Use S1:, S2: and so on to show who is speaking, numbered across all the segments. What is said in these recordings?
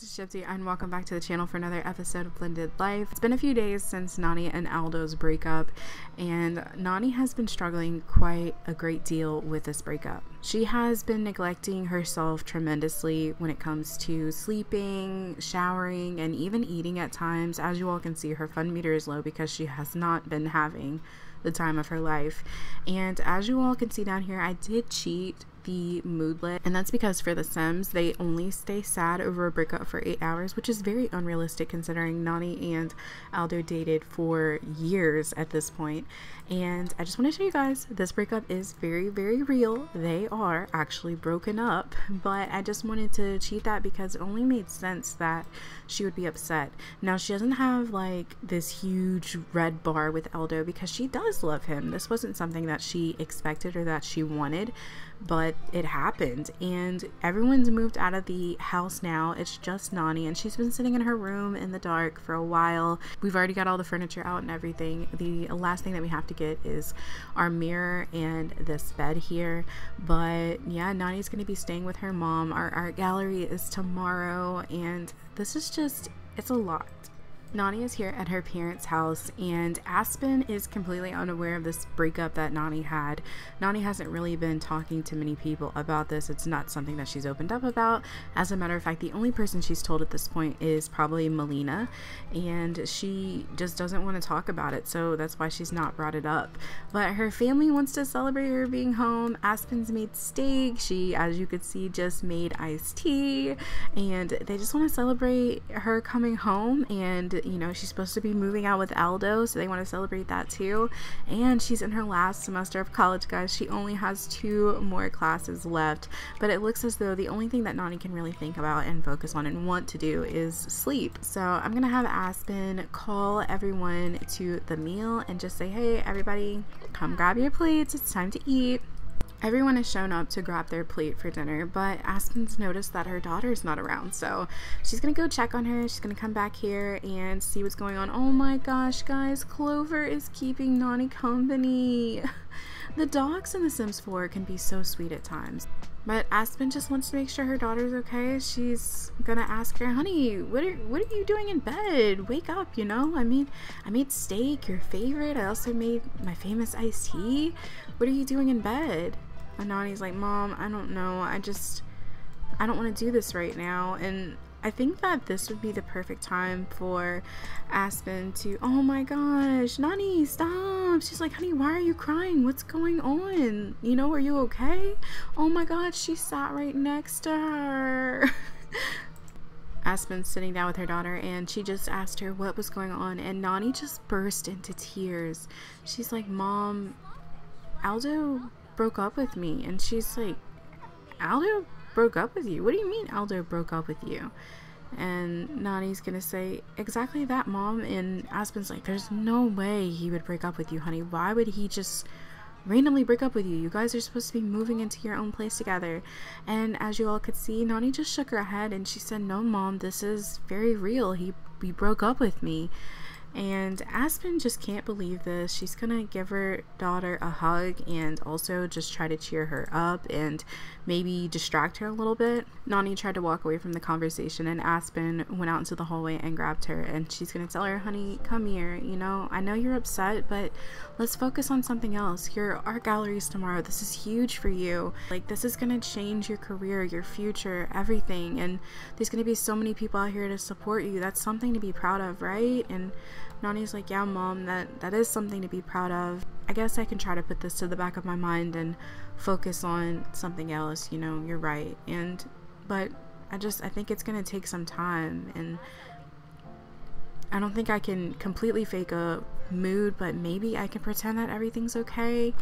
S1: it's Shiipty and welcome back to the channel for another episode of Blended Life. It's been a few days since Nani and Aldo's breakup and Nani has been struggling quite a great deal with this breakup. She has been neglecting herself tremendously when it comes to sleeping, showering, and even eating at times. As you all can see, her fun meter is low because she has not been having the time of her life. And as you all can see down here, I did cheat the moodlet and that's because for the sims they only stay sad over a breakup for eight hours which is very unrealistic considering nani and aldo dated for years at this point and i just want to show you guys this breakup is very very real. They are actually broken up but i just wanted to cheat that because it only made sense that she would be upset. Now she doesn't have like this huge red bar with Aldo because she does love him. This wasn't something that she expected or that she wanted but it happened. And everyone's moved out of the house now. It's just nani and she's been sitting in her room in the dark for a while. We've already got all the furniture out and everything. The last thing that we have to get is our mirror and this bed here. But yeah nani's gonna be staying with her mom. Our art gallery is tomorrow and this is just it's a lot Nani is here at her parents' house, and Aspen is completely unaware of this breakup that Nani had. Nani hasn't really been talking to many people about this. It's not something that she's opened up about. As a matter of fact, the only person she's told at this point is probably Melina, and she just doesn't want to talk about it, so that's why she's not brought it up. But her family wants to celebrate her being home. Aspen's made steak. She, as you could see, just made iced tea, and they just want to celebrate her coming home and you know, she's supposed to be moving out with Aldo, so they want to celebrate that too. And she's in her last semester of college, guys. She only has two more classes left, but it looks as though the only thing that Nani can really think about and focus on and want to do is sleep. So I'm gonna have Aspen call everyone to the meal and just say, hey, everybody, come grab your plates. It's time to eat. Everyone has shown up to grab their plate for dinner, but Aspen's noticed that her daughter's not around, so she's gonna go check on her. She's gonna come back here and see what's going on. Oh my gosh, guys, Clover is keeping Nani company. The dogs in The Sims 4 can be so sweet at times. But Aspen just wants to make sure her daughter's okay. She's gonna ask her, honey, what are what are you doing in bed? Wake up, you know? I mean I made steak, your favorite. I also made my famous iced tea. What are you doing in bed? And Nani's like, Mom, I don't know. I just, I don't want to do this right now. And I think that this would be the perfect time for Aspen to, oh my gosh, Nani, stop. She's like, honey, why are you crying? What's going on? You know, are you okay? Oh my god, she sat right next to her. Aspen's sitting down with her daughter and she just asked her what was going on and Nani just burst into tears. She's like, Mom, Aldo broke up with me. And she's like, Aldo broke up with you? What do you mean Aldo broke up with you? And Nani's gonna say, exactly that, mom. And Aspen's like, there's no way he would break up with you, honey. Why would he just randomly break up with you? You guys are supposed to be moving into your own place together. And as you all could see, Nani just shook her head and she said, no, mom, this is very real. He, he broke up with me. And Aspen just can't believe this. She's gonna give her daughter a hug and also just try to cheer her up and maybe distract her a little bit. Nani tried to walk away from the conversation and Aspen went out into the hallway and grabbed her and she's gonna tell her, honey, come here. You know, I know you're upset, but let's focus on something else. Your art galleries tomorrow. This is huge for you. Like, this is gonna change your career, your future, everything. And there's gonna be so many people out here to support you. That's something to be proud of, right? And Nani's like, yeah, mom, that, that is something to be proud of. I guess I can try to put this to the back of my mind and focus on something else, you know, you're right. And, but I just, I think it's going to take some time and I don't think I can completely fake a mood, but maybe I can pretend that everything's okay.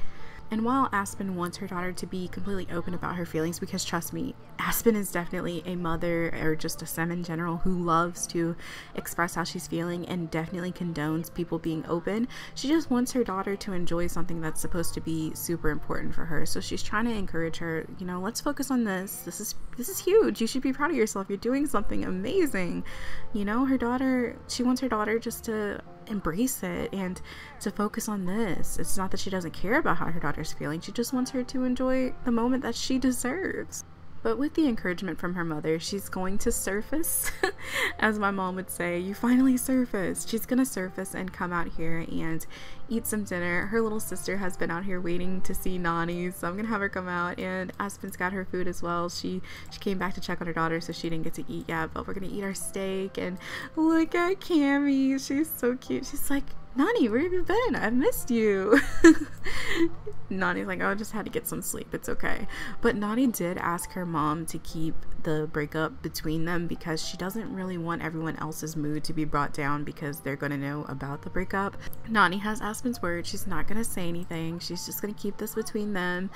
S1: And while Aspen wants her daughter to be completely open about her feelings, because trust me, Aspen is definitely a mother or just a sim in general who loves to express how she's feeling and definitely condones people being open. She just wants her daughter to enjoy something that's supposed to be super important for her. So she's trying to encourage her, you know, let's focus on this. This is this is huge. You should be proud of yourself. You're doing something amazing. You know, her daughter, she wants her daughter just to embrace it and to focus on this. It's not that she doesn't care about how her daughter's feeling, she just wants her to enjoy the moment that she deserves. But with the encouragement from her mother, she's going to surface, as my mom would say. You finally surfaced. She's going to surface and come out here and eat some dinner. Her little sister has been out here waiting to see Nani, so I'm going to have her come out. And Aspen's got her food as well. She she came back to check on her daughter, so she didn't get to eat yet. But we're going to eat our steak. And look at Cami. She's so cute. She's like, Nani, where have you been? I've missed you. Nani's like, oh, I just had to get some sleep. It's okay. But Nani did ask her mom to keep the breakup between them because she doesn't really want everyone else's mood to be brought down because they're going to know about the breakup. Nani has Aspen's word. She's not going to say anything. She's just going to keep this between them.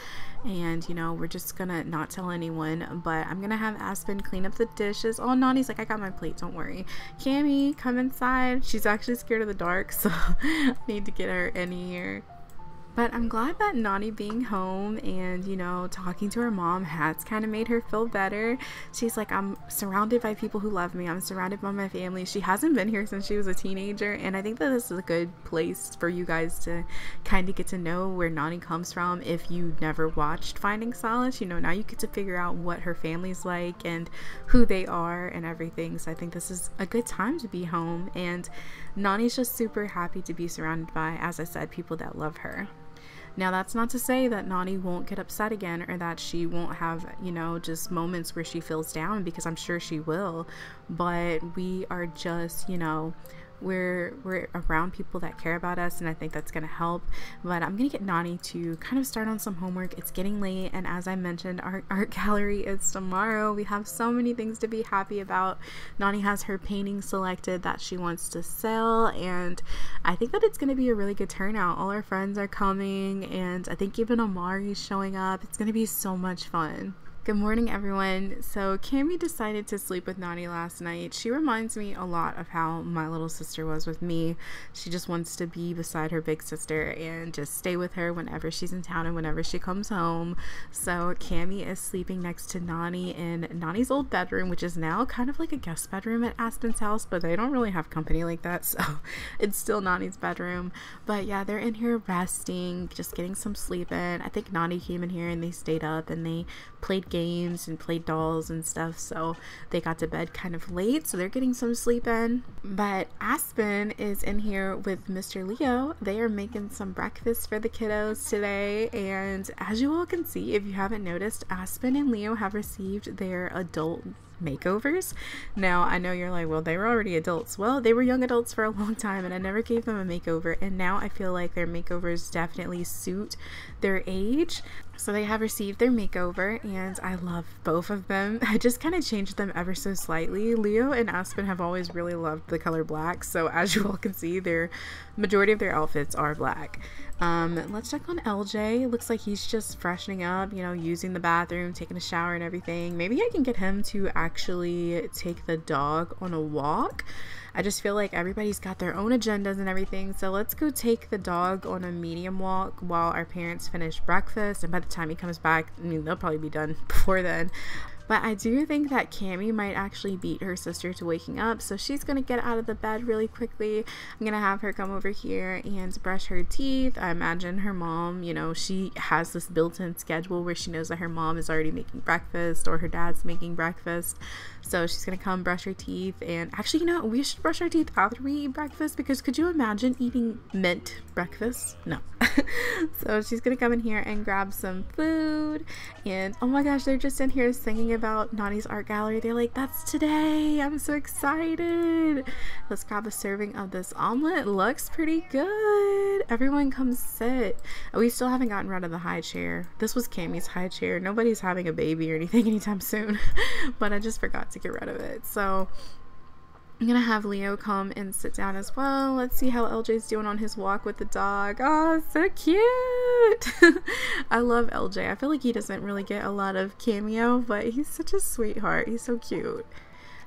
S1: And, you know, we're just going to not tell anyone. But I'm going to have Aspen clean up the dishes. Oh, Nani's like, I got my plate. Don't worry. Cami, come inside. She's actually scared of the dark. So need to get her in here. But I'm glad that Nani being home and, you know, talking to her mom has kind of made her feel better. She's like, I'm surrounded by people who love me. I'm surrounded by my family. She hasn't been here since she was a teenager. And I think that this is a good place for you guys to kind of get to know where Nani comes from if you never watched Finding Solace. You know, now you get to figure out what her family's like and who they are and everything. So I think this is a good time to be home. And Nani's just super happy to be surrounded by, as I said, people that love her. Now, that's not to say that Nani won't get upset again or that she won't have, you know, just moments where she feels down because I'm sure she will. But we are just, you know, we're we're around people that care about us and I think that's gonna help. But I'm gonna get Nani to kind of start on some homework. It's getting late and as I mentioned our art gallery is tomorrow. We have so many things to be happy about. Nani has her painting selected that she wants to sell and I think that it's gonna be a really good turnout. All our friends are coming and I think even Amari's showing up. It's gonna be so much fun Good morning, everyone. So, Cami decided to sleep with Nani last night. She reminds me a lot of how my little sister was with me. She just wants to be beside her big sister and just stay with her whenever she's in town and whenever she comes home. So, Cami is sleeping next to Nani in Nani's old bedroom, which is now kind of like a guest bedroom at Aspen's house, but they don't really have company like that. So, it's still Nani's bedroom. But yeah, they're in here resting, just getting some sleep in. I think Nani came in here and they stayed up and they played games and played dolls and stuff. So they got to bed kind of late. So they're getting some sleep in. But Aspen is in here with Mr. Leo. They are making some breakfast for the kiddos today. And as you all can see, if you haven't noticed, Aspen and Leo have received their adult makeovers. Now, I know you're like, well, they were already adults. Well, they were young adults for a long time and I never gave them a makeover. And now I feel like their makeovers definitely suit their age. So they have received their makeover and I love both of them. I just kind of changed them ever so slightly. Leo and Aspen have always really loved the color black. So as you all can see, their majority of their outfits are black. Um, let's check on LJ. Looks like he's just freshening up, you know, using the bathroom, taking a shower and everything. Maybe I can get him to actually take the dog on a walk. I just feel like everybody's got their own agendas and everything. So let's go take the dog on a medium walk while our parents finish breakfast. And by the time he comes back, I mean, they'll probably be done before then. But I do think that Cami might actually beat her sister to waking up. So she's going to get out of the bed really quickly. I'm going to have her come over here and brush her teeth. I imagine her mom, you know, she has this built in schedule where she knows that her mom is already making breakfast or her dad's making breakfast. So she's gonna come brush her teeth and actually, you know, we should brush our teeth after we eat breakfast because could you imagine eating mint breakfast? No. so she's gonna come in here and grab some food and oh my gosh, they're just in here singing about Nani's art gallery. They're like, that's today. I'm so excited. Let's grab a serving of this omelet. Looks pretty good. Everyone come sit. We still haven't gotten rid of the high chair. This was Cami's high chair. Nobody's having a baby or anything anytime soon, but I just forgot to get rid of it. So I'm gonna have Leo come and sit down as well. Let's see how LJ's doing on his walk with the dog. Oh, so cute! I love LJ. I feel like he doesn't really get a lot of cameo, but he's such a sweetheart. He's so cute.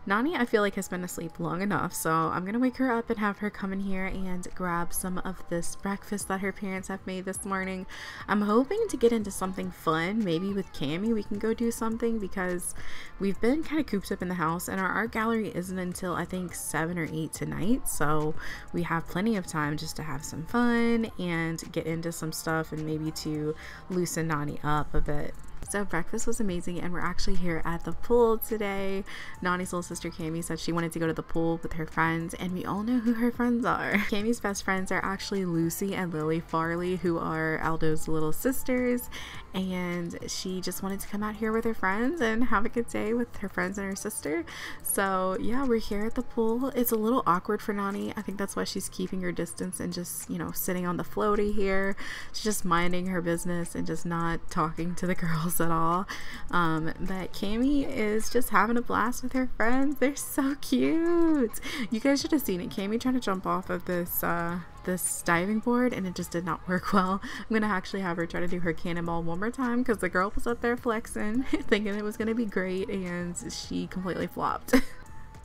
S1: Nani, I feel like, has been asleep long enough, so I'm gonna wake her up and have her come in here and grab some of this breakfast that her parents have made this morning. I'm hoping to get into something fun, maybe with Cami we can go do something because we've been kind of cooped up in the house and our art gallery isn't until I think 7 or 8 tonight, so we have plenty of time just to have some fun and get into some stuff and maybe to loosen Nani up a bit. So breakfast was amazing and we're actually here at the pool today. Nani's little sister Cami said she wanted to go to the pool with her friends and we all know who her friends are. Cami's best friends are actually Lucy and Lily Farley who are Aldo's little sisters and she just wanted to come out here with her friends and have a good day with her friends and her sister. So yeah, we're here at the pool. It's a little awkward for Nani. I think that's why she's keeping her distance and just, you know, sitting on the floaty here. She's just minding her business and just not talking to the girls at all. Um, but Cami is just having a blast with her friends. They're so cute. You guys should have seen it. Cami trying to jump off of this uh, this diving board and it just did not work well. I'm gonna actually have her try to do her cannonball one more time because the girl was up there flexing, thinking it was gonna be great, and she completely flopped.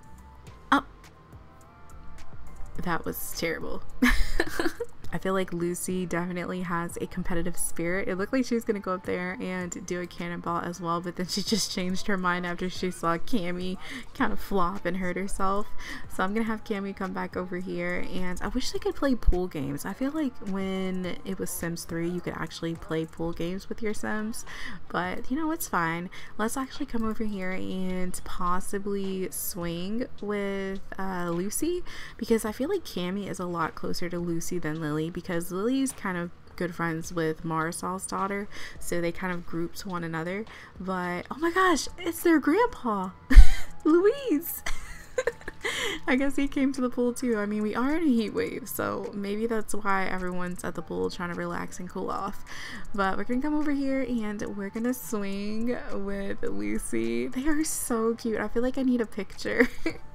S1: oh, that was terrible. I feel like Lucy definitely has a competitive spirit. It looked like she was gonna go up there and do a cannonball as well, but then she just changed her mind after she saw Cami kind of flop and hurt herself. So I'm gonna have Cami come back over here, and I wish they could play pool games. I feel like when it was Sims 3, you could actually play pool games with your Sims, but you know it's fine. Let's actually come over here and possibly swing with uh, Lucy because I feel like Cami is a lot closer to Lucy than Lily Lily because Lily's kind of good friends with Marisol's daughter, so they kind of group to one another. But oh my gosh, it's their grandpa, Louise. I guess he came to the pool too. I mean, we are in a heat wave, so maybe that's why everyone's at the pool trying to relax and cool off. But we're gonna come over here and we're gonna swing with Lucy. They are so cute. I feel like I need a picture.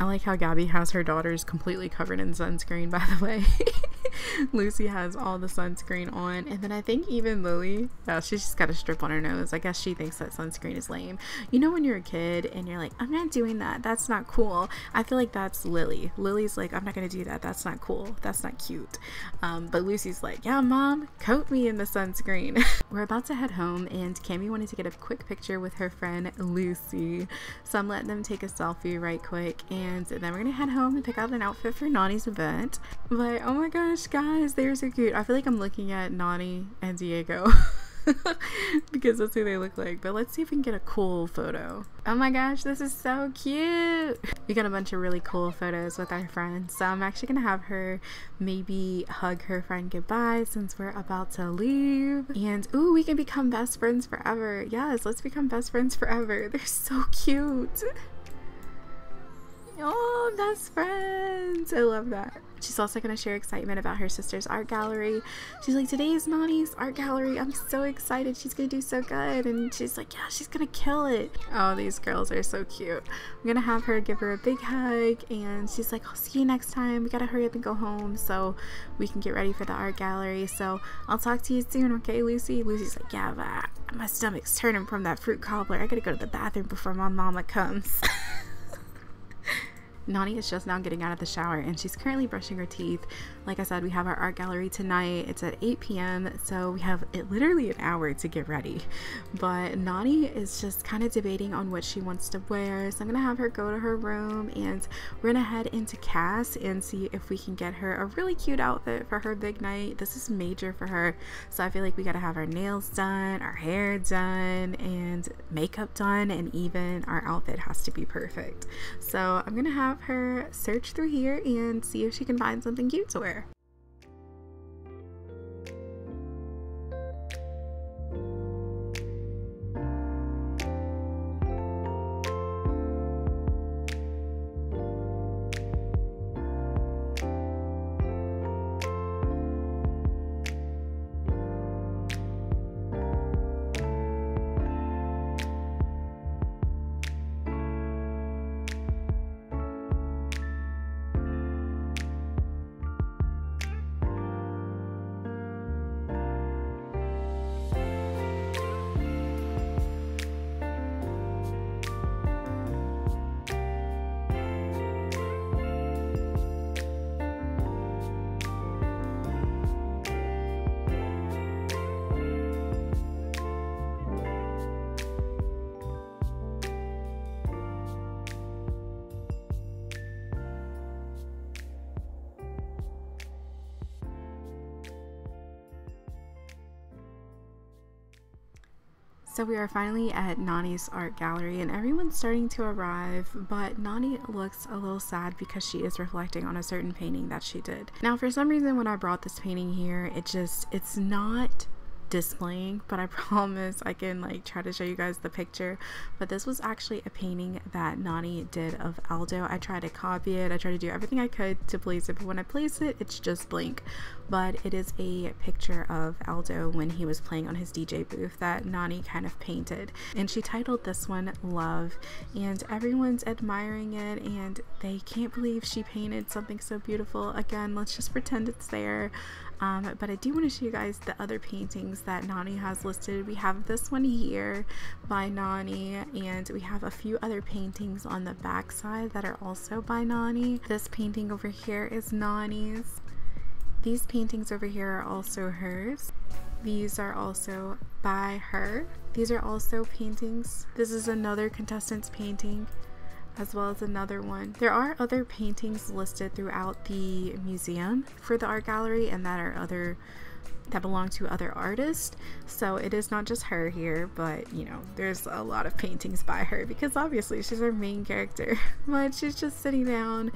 S1: I like how Gabby has her daughters completely covered in sunscreen, by the way. Lucy has all the sunscreen on. And then I think even Lily, yeah, she's just got a strip on her nose. I guess she thinks that sunscreen is lame. You know, when you're a kid and you're like, I'm not doing that. That's not cool. I feel like that's Lily. Lily's like, I'm not going to do that. That's not cool. That's not cute. Um, but Lucy's like, yeah, mom, coat me in the sunscreen. We're about to head home and Cami wanted to get a quick picture with her friend Lucy. So I'm letting them take a selfie right quick. And and then we're gonna head home and pick out an outfit for Nani's event. But oh my gosh, guys, they're so cute. I feel like I'm looking at Nani and Diego. because that's who they look like. But let's see if we can get a cool photo. Oh my gosh, this is so cute. We got a bunch of really cool photos with our friends. So I'm actually gonna have her maybe hug her friend goodbye since we're about to leave. And ooh, we can become best friends forever. Yes, let's become best friends forever. They're so cute. Oh, best friends. I love that. She's also going to share excitement about her sister's art gallery. She's like, today is Nani's art gallery. I'm so excited. She's going to do so good. And she's like, yeah, she's going to kill it. Oh, these girls are so cute. I'm going to have her give her a big hug. And she's like, I'll see you next time. We got to hurry up and go home so we can get ready for the art gallery. So I'll talk to you soon, okay, Lucy? Lucy's like, yeah, but my stomach's turning from that fruit cobbler. I got to go to the bathroom before my mama comes. Nani is just now getting out of the shower and she's currently brushing her teeth. Like I said, we have our art gallery tonight. It's at 8 p.m. So we have it literally an hour to get ready. But Nani is just kind of debating on what she wants to wear. So I'm gonna have her go to her room and we're gonna head into CAS and see if we can get her a really cute outfit for her big night. This is major for her. So I feel like we gotta have our nails done, our hair done, and makeup done, and even our outfit has to be perfect. So I'm gonna have her search through here and see if she can find something cute to wear. So we are finally at Nani's art gallery and everyone's starting to arrive, but Nani looks a little sad because she is reflecting on a certain painting that she did. Now for some reason when I brought this painting here, it just, it's not displaying but I promise I can like try to show you guys the picture. But this was actually a painting that Nani did of Aldo. I tried to copy it. I tried to do everything I could to place it but when I place it it's just blank. But it is a picture of Aldo when he was playing on his DJ booth that Nani kind of painted. And she titled this one Love and everyone's admiring it and they can't believe she painted something so beautiful. Again let's just pretend it's there um, but I do want to show you guys the other paintings that Nani has listed. We have this one here by Nani and we have a few other paintings on the back side that are also by Nani. This painting over here is Nani's. These paintings over here are also hers. These are also by her. These are also paintings. This is another contestant's painting as well as another one. There are other paintings listed throughout the museum for the art gallery and that are other that belong to other artists. So it is not just her here, but you know, there's a lot of paintings by her because obviously she's our main character. but she's just sitting down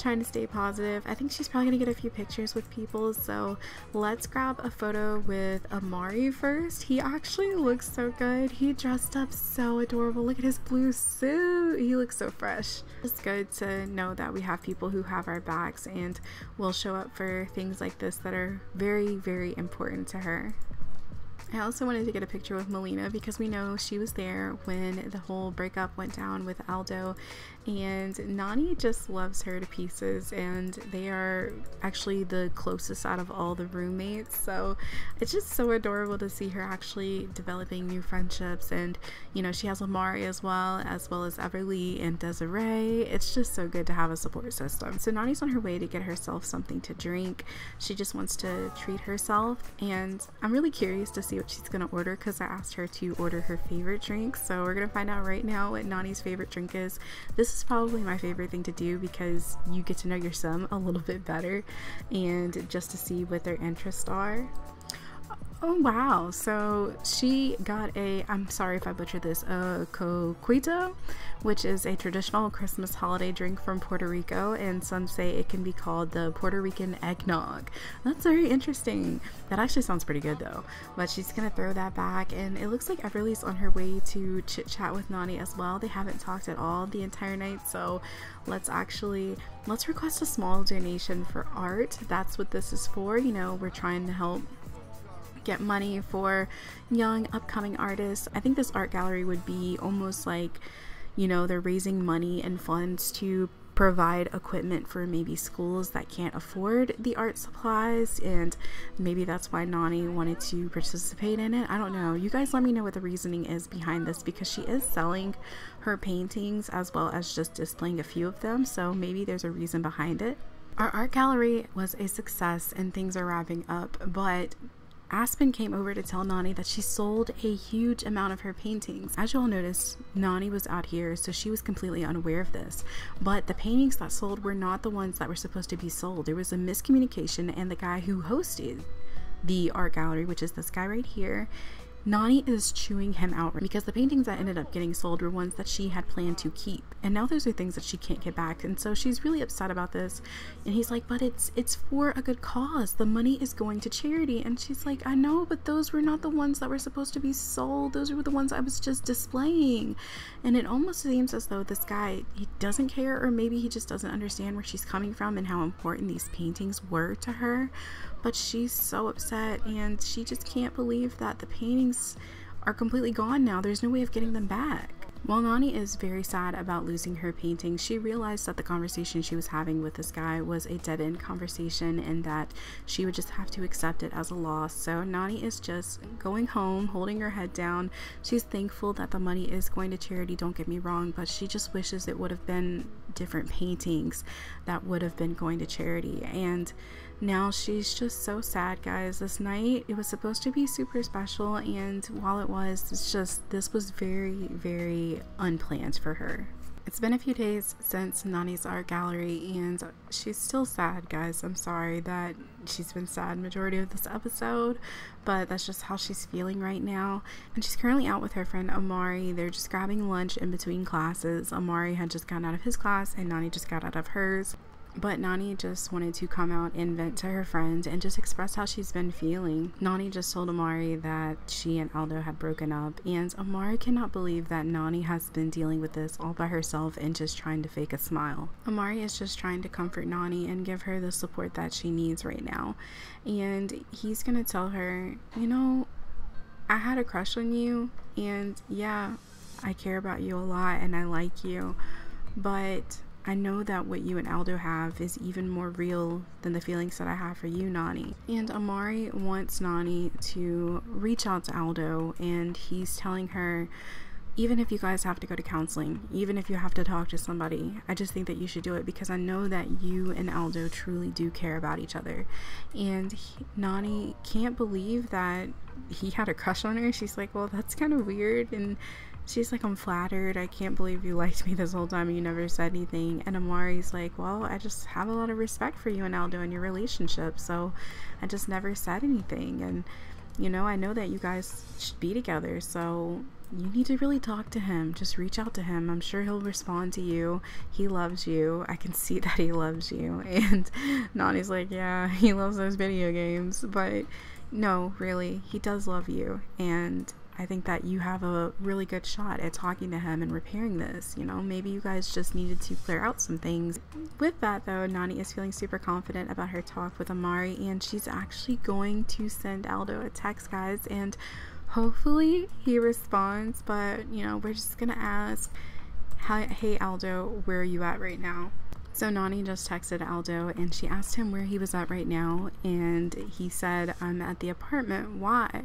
S1: trying to stay positive. I think she's probably gonna get a few pictures with people, so let's grab a photo with Amari first. He actually looks so good. He dressed up so adorable. Look at his blue suit. He looks so fresh. It's good to know that we have people who have our backs and will show up for things like this that are very, very important to her. I also wanted to get a picture with Melina because we know she was there when the whole breakup went down with Aldo. And Nani just loves her to pieces and they are actually the closest out of all the roommates. So it's just so adorable to see her actually developing new friendships. And you know she has Amari as well as well as Everly and Desiree. It's just so good to have a support system. So Nani's on her way to get herself something to drink. She just wants to treat herself. And I'm really curious to see what she's gonna order because I asked her to order her favorite drink so we're gonna find out right now what Nani's favorite drink is this is probably my favorite thing to do because you get to know your sim a little bit better and just to see what their interests are. Oh wow, so she got a, I'm sorry if I butchered this, a coquito, which is a traditional Christmas holiday drink from Puerto Rico, and some say it can be called the Puerto Rican eggnog. That's very interesting. That actually sounds pretty good though. But she's gonna throw that back, and it looks like Everly's on her way to chit chat with Nani as well. They haven't talked at all the entire night, so let's actually let's request a small donation for art. That's what this is for. You know, we're trying to help get money for young upcoming artists. I think this art gallery would be almost like, you know, they're raising money and funds to provide equipment for maybe schools that can't afford the art supplies and maybe that's why Nani wanted to participate in it. I don't know. You guys let me know what the reasoning is behind this because she is selling her paintings as well as just displaying a few of them. So maybe there's a reason behind it. Our art gallery was a success and things are wrapping up, but Aspen came over to tell Nani that she sold a huge amount of her paintings. As you all noticed, Nani was out here, so she was completely unaware of this. But the paintings that sold were not the ones that were supposed to be sold. There was a miscommunication, and the guy who hosted the art gallery, which is this guy right here, Nani is chewing him out because the paintings that ended up getting sold were ones that she had planned to keep. And now those are things that she can't get back. And so she's really upset about this. And he's like, "But it's it's for a good cause. The money is going to charity." And she's like, "I know, but those were not the ones that were supposed to be sold. Those were the ones I was just displaying." And it almost seems as though this guy, he doesn't care or maybe he just doesn't understand where she's coming from and how important these paintings were to her but she's so upset and she just can't believe that the paintings are completely gone now. There's no way of getting them back. While Nani is very sad about losing her painting, she realized that the conversation she was having with this guy was a dead end conversation and that she would just have to accept it as a loss. So Nani is just going home, holding her head down. She's thankful that the money is going to charity, don't get me wrong, but she just wishes it would have been different paintings that would have been going to charity. And now she's just so sad guys this night it was supposed to be super special and while it was it's just this was very very unplanned for her it's been a few days since Nani's art gallery and she's still sad guys I'm sorry that she's been sad majority of this episode, but that's just how she's feeling right now. And she's currently out with her friend Amari. They're just grabbing lunch in between classes. Amari had just gotten out of his class and nani just got out of hers. But Nani just wanted to come out and vent to her friend and just express how she's been feeling. Nani just told Amari that she and Aldo had broken up, and Amari cannot believe that Nani has been dealing with this all by herself and just trying to fake a smile. Amari is just trying to comfort Nani and give her the support that she needs right now. And he's gonna tell her, you know, I had a crush on you, and yeah, I care about you a lot and I like you, but I know that what you and Aldo have is even more real than the feelings that I have for you, Nani. And Amari wants Nani to reach out to Aldo, and he's telling her, even if you guys have to go to counseling, even if you have to talk to somebody, I just think that you should do it because I know that you and Aldo truly do care about each other. And he, Nani can't believe that he had a crush on her. She's like, well, that's kind of weird. And she's like, I'm flattered. I can't believe you liked me this whole time and you never said anything. And Amari's like, Well, I just have a lot of respect for you and Aldo and your relationship. So I just never said anything. And, you know, I know that you guys should be together. So you need to really talk to him. Just reach out to him. I'm sure he'll respond to you. He loves you. I can see that he loves you. And Nani's like, Yeah, he loves those video games. But no, really, he does love you. And I think that you have a really good shot at talking to him and repairing this. You know, maybe you guys just needed to clear out some things. With that, though, Nani is feeling super confident about her talk with Amari, and she's actually going to send Aldo a text, guys, and hopefully he responds. But, you know, we're just gonna ask, Hey, Aldo, where are you at right now? So Nani just texted Aldo and she asked him where he was at right now, and he said, I'm at the apartment. Why?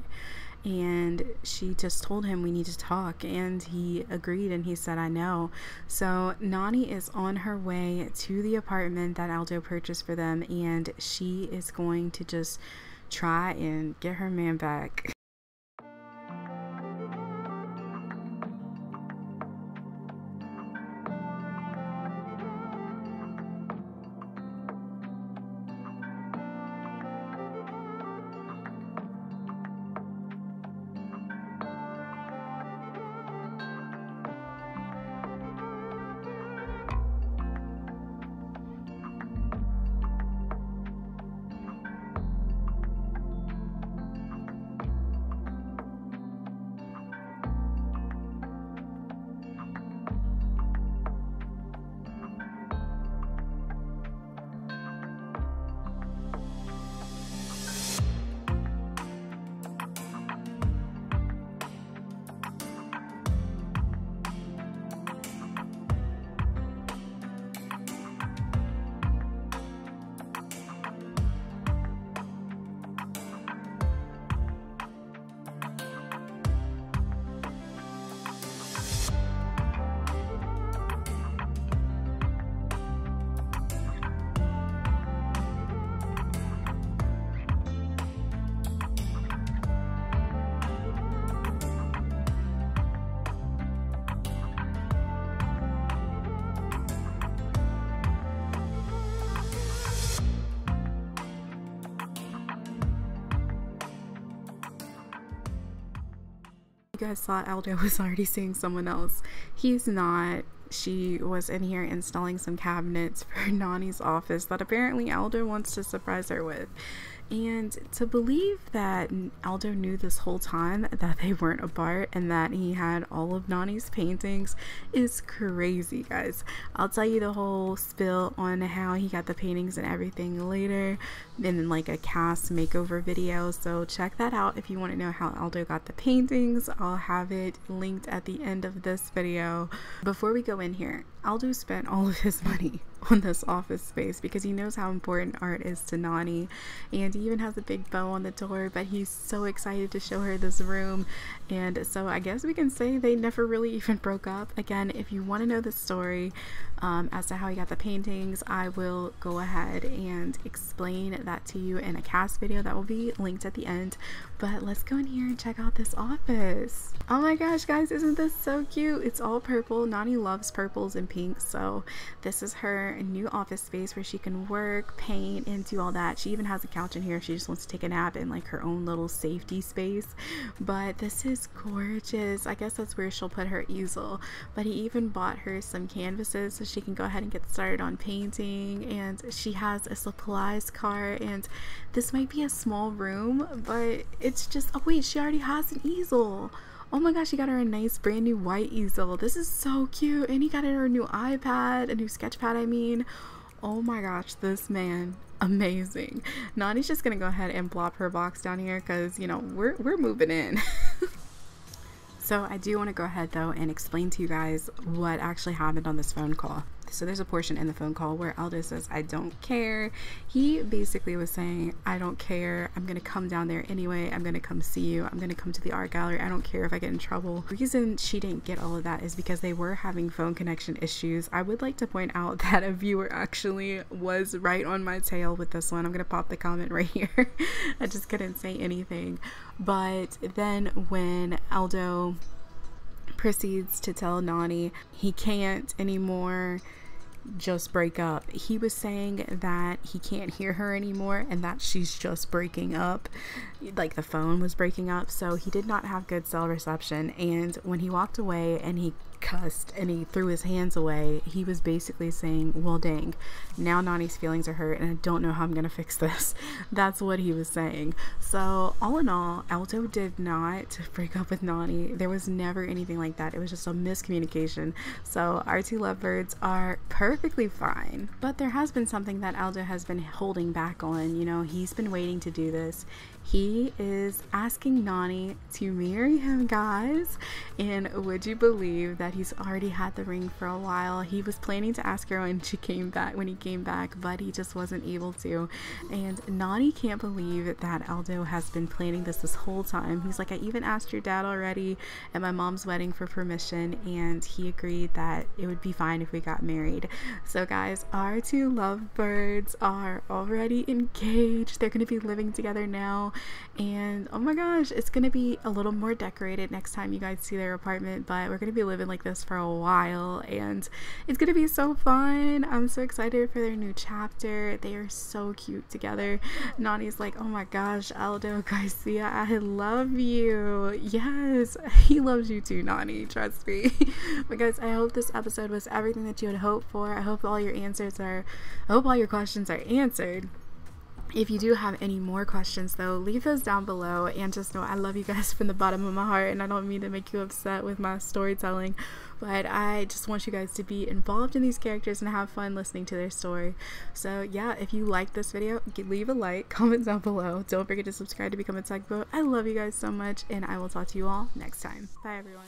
S1: And she just told him we need to talk and he agreed and he said I know. So Nani is on her way to the apartment that Aldo purchased for them and she is going to just try and get her man back. Guys thought Aldo was already seeing someone else. He's not. She was in here installing some cabinets for Nani's office that apparently Aldo wants to surprise her with. And to believe that Aldo knew this whole time that they weren't apart and that he had all of Nani's paintings is crazy, guys. I'll tell you the whole spill on how he got the paintings and everything later in like a cast makeover video. So check that out if you want to know how Aldo got the paintings. I'll have it linked at the end of this video. Before we go in here, Aldo spent all of his money on this office space because he knows how important art is to Nani. And he even has a big bow on the door but he's so excited to show her this room. And so I guess we can say they never really even broke up. Again if you want to know the story um, as to how he got the paintings, I will go ahead and explain that to you in a cast video that will be linked at the end. But let's go in here and check out this office. Oh my gosh, guys, isn't this so cute? It's all purple. Nani loves purples and pinks, so this is her new office space where she can work, paint, and do all that. She even has a couch in here. She just wants to take a nap in like her own little safety space. But this is gorgeous. I guess that's where she'll put her easel. But he even bought her some canvases she can go ahead and get started on painting. And she has a supplies cart. And this might be a small room, but it's just, oh wait, she already has an easel. Oh my gosh, he got her a nice brand new white easel. This is so cute. And he got her a new iPad, a new sketch pad, I mean. Oh my gosh, this man, amazing. nani's just gonna go ahead and plop her box down here because, you know, we're, we're moving in. So I do want to go ahead though and explain to you guys what actually happened on this phone call. So there's a portion in the phone call where Aldo says, I don't care. He basically was saying, I don't care. I'm going to come down there anyway. I'm going to come see you. I'm going to come to the art gallery. I don't care if I get in trouble. The reason she didn't get all of that is because they were having phone connection issues. I would like to point out that a viewer actually was right on my tail with this one. I'm going to pop the comment right here. I just couldn't say anything. But then when Aldo proceeds to tell Nani he can't anymore just break up. He was saying that he can't hear her anymore and that she's just breaking up. Like the phone was breaking up, so he did not have good cell reception. And when he walked away and he cussed and he threw his hands away, he was basically saying, Well, dang, now Nani's feelings are hurt and I don't know how I'm going to fix this. That's what he was saying. So, all in all, Aldo did not break up with Nani. There was never anything like that. It was just a miscommunication. So, our two lovebirds are perfectly fine. But there has been something that Aldo has been holding back on. You know, he's been waiting to do this. He is asking Nani to marry him, guys. And would you believe that he's already had the ring for a while? He was planning to ask her when she came back, when he came back, but he just wasn't able to. And Nani can't believe that Aldo has been planning this this whole time. He's like, I even asked your dad already at my mom's wedding for permission, and he agreed that it would be fine if we got married. So, guys, our two lovebirds are already engaged. They're going to be living together now and oh my gosh it's gonna be a little more decorated next time you guys see their apartment but we're gonna be living like this for a while and it's gonna be so fun. I'm so excited for their new chapter. They are so cute together. Nani's like oh my gosh aldo garcia i love you. Yes he loves you too nani trust me. But guys i hope this episode was everything that you had hoped for. I hope all your answers are i hope all your questions are answered if you do have any more questions, though, leave those down below. And just know I love you guys from the bottom of my heart. And I don't mean to make you upset with my storytelling, but I just want you guys to be involved in these characters and have fun listening to their story. So, yeah, if you like this video, leave a like, comment down below. Don't forget to subscribe to become a tech boat. I love you guys so much, and I will talk to you all next time. Bye, everyone.